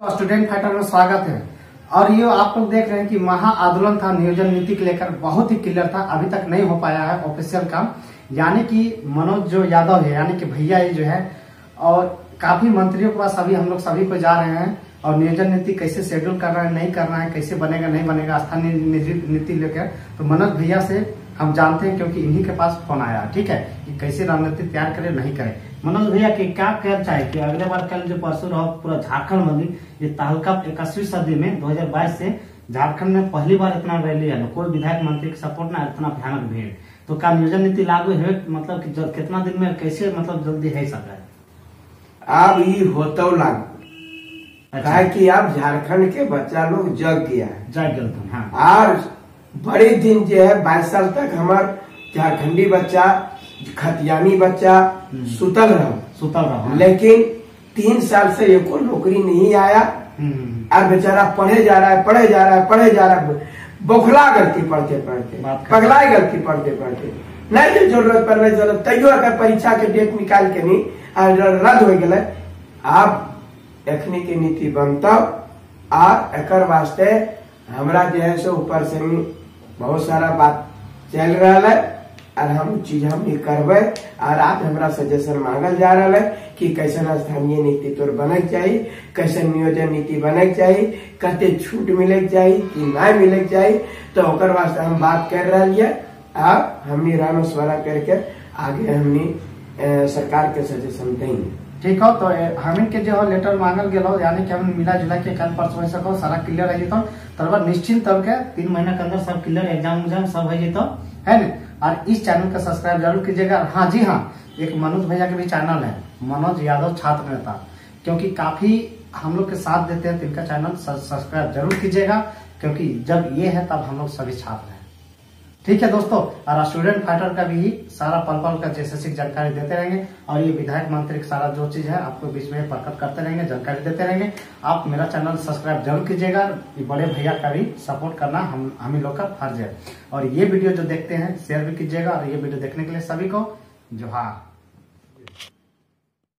Student fighter में स्वागत है। और ये आप लोग देख रहे हैं कि महा आंदोलन था, नियोजन नीति को लेकर बहुत ही क्लियर था, अभी तक नहीं हो पाया है ऑफिशियल काम। यानी कि मनोज जो यादव है, यानी कि भैया ये जो है, और काफ़ी मंत्रियों के पास अभी हम लोग सभी को जा रहे हैं, और नियोजन नीति कैसे शेड्यूल करना है, नहीं करना है, कैसे बनेगा, नहीं बनेगा, स्थानीय नीति लेकर। तो मनोज भैया से हम जानते हैं क्योंकि इन्हीं के पास फ़ोन आया ठीक है? कि कैसे रणनीति तैयार करे नहीं करे। मनोज भैया की क्या कहना चाहे कि अगले बार कल जो परसों रहो पूरा झारखंड बनी ये तहलका इक्कीसवीं सदी में 2022 से झारखंड में पहली बार इतना रैली है कोई विधायक मंत्री के सपोर्ट ना इतना भयानक भीड़। तो क्या नियोजन नीति लागू है? मतलब कि जब- कितना दिन में कैसे मतलब जल्दी है सकता है अब ई होतो लागू। अच्छा। कि अब झारखंड के बच्चा लोग जग गया है। जय गलतन हाँ। और बड़े दिन जो है बाईस साल तक हमार झारखंडी बच्चा खतियानी बच्चा हम्म। सुतल रहा। सुतल रहो लेकिन तीन साल से एको नौकरी नहीं आया। हम्म, और बेचारा पढ़े जा रहा है पढ़े जा रहा है पढ़े जा रहा है। बौखला गलती पढ़ते पढ़ते। पगला गलती पढ़ते पढ़ते। नहीं जो ज़रूरत पड़ ज़रूरत तैयो अगर परीक्षा के डेट निकाल के नहीं रद्द हो गए अब एखनी के नीति बनता और एकर वास्ते हमारा जो है सो ऊपर से बहुत सारा बात चल रहा है, और हम चीज़ हम नहीं करबे, और आज हमारा सजेशन मांगल जा रहा है कि कैसन स्थानीय नीति तोर बने के चाहिए कैसन नियोजन नीति बने के चाहिए कते छूट मिले चाहिए कि ना मिले चाहिए तो ओकर वास्ते हम बात कर रहा है अब हमनी राय मशवरा करके आगे हमनी सरकार के सजेशन देंगे ठीक हो तो हमिन के जो है लेटर मांगल गेलो, यानी कि हम मिला जुला के कल परसों हो सको, सारा क्लियर रह जेतो। तरवा निश्चिंत तब के तीन महीना के अंदर सब क्लियर एग्ज़ाम उग्जाम सब हो जेतो, है ना? और इस चैनल का सब्सक्राइब ज़रूर कीजिएगा। हाँ जी हाँ एक मनोज भैया के भी चैनल है, मनोज यादव छात्र नेता। क्योंकि काफ़ी हम लोग के साथ देते हैं तो इनका चैनल सब्सक्राइब ज़रूर कीजिएगा, क्योंकि जब ये है, तब हम लोग सभी छात्र हैं। ठीक है दोस्तों, और स्टूडेंट फाइटर का भी सारा पल पल का जैसे जानकारी देते रहेंगे, और ये विधायक मंत्री सारा जो चीज़ है, आपको बीच में प्रकट करते रहेंगे, जानकारी देते रहेंगे। आप मेरा चैनल सब्सक्राइब ज़रूर कीजिएगा बड़े भैया का भी सपोर्ट करना हम हम ही लोग का फ़र्ज़ है। और ये वीडियो जो देखते हैं शेयर भी कीजिएगा, और ये वीडियो देखने के लिए सभी को जोहार।